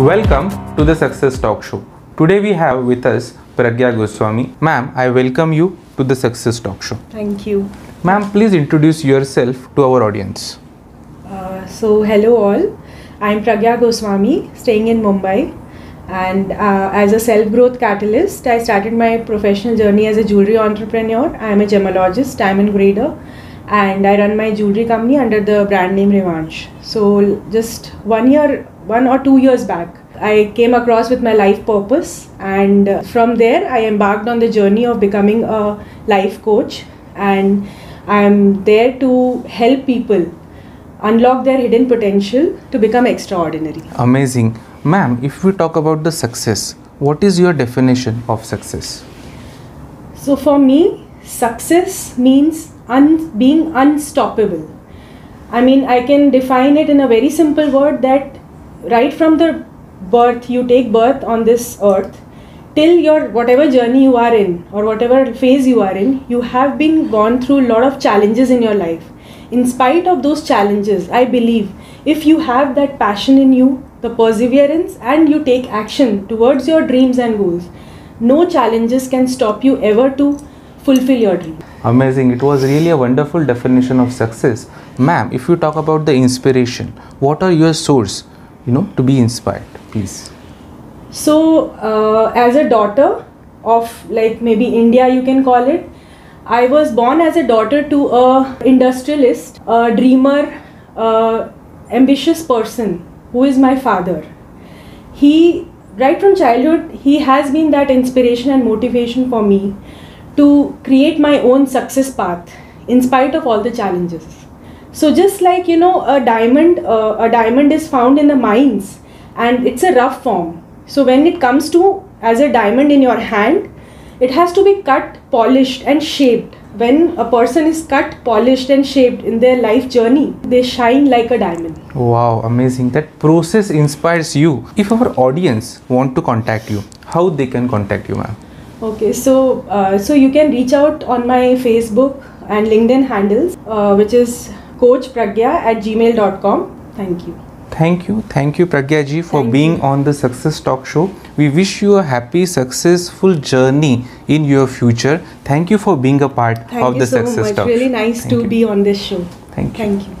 Welcome to the Success Talk Show. Today we have with us Pragya Goswami. Ma'am, I welcome you to the Success Talk Show. Thank you. Ma'am, please introduce yourself to our audience. Uh, so, hello all. I'm Pragya Goswami, staying in Mumbai. And uh, as a self growth catalyst, I started my professional journey as a jewelry entrepreneur. I'm a gemologist, diamond grader, and I run my jewelry company under the brand name Revanche. So, just one year, one or two years back, I came across with my life purpose, and from there, I embarked on the journey of becoming a life coach. And I'm there to help people unlock their hidden potential to become extraordinary. Amazing. Ma'am, if we talk about the success, what is your definition of success? So, for me, success means un- being unstoppable. I mean, I can define it in a very simple word that right from the birth, you take birth on this earth, till your whatever journey you are in or whatever phase you are in, you have been gone through a lot of challenges in your life. In spite of those challenges, I believe if you have that passion in you, the perseverance, and you take action towards your dreams and goals, no challenges can stop you ever to fulfill your dream. Amazing. It was really a wonderful definition of success. Ma'am, if you talk about the inspiration, what are your source, you know, to be inspired, please? So, uh, as a daughter of like maybe India, you can call it, I was born as a daughter to a industrialist, a dreamer, a ambitious person who is my father. He, right from childhood, he has been that inspiration and motivation for me to create my own success path in spite of all the challenges. So just like you know, a diamond, uh, a diamond is found in the mines, and it's a rough form. So when it comes to as a diamond in your hand, it has to be cut, polished, and shaped. When a person is cut, polished, and shaped in their life journey, they shine like a diamond. Wow, amazing. That process inspires you. If our audience want to contact you, how they can contact you, ma'am? Okay, so uh, so you can reach out on my Facebook and LinkedIn handles, uh, which is coachpragya at gmail.com. Thank you. Thank you. Thank you, Pragya ji, for Thank being you. on the Success Talk Show. We wish you a happy, successful journey in your future. Thank you for being a part Thank of the so Success much. Talk Really Show. nice Thank to you. be on this show. Thank you. Thank you.